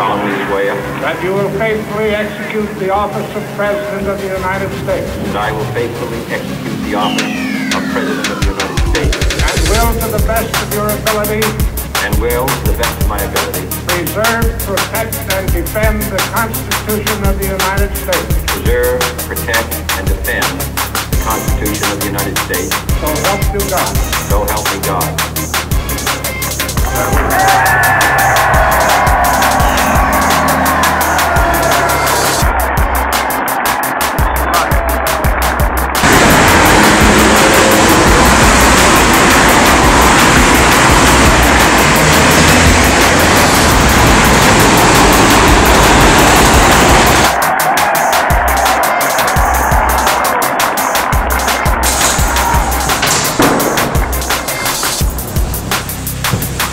solemnly swear that you will faithfully execute the office of President of the United States that I will faithfully execute the office of President of the United States and will, to the best of your ability, and will, to the best of my ability, preserve, protect, and defend the Constitution of the United States. preserve, protect, and defend the Constitution of the United States. So help you God. So help me God.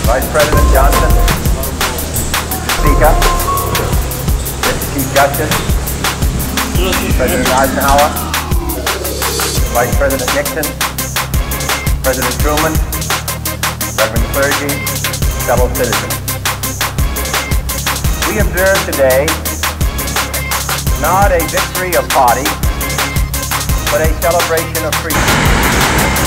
Vice President Johnson. Speaker. Chief Justice, President Eisenhower, Vice President Nixon, President Truman, Reverend clergy, fellow citizens. We observe today not a victory of party, but a celebration of freedom.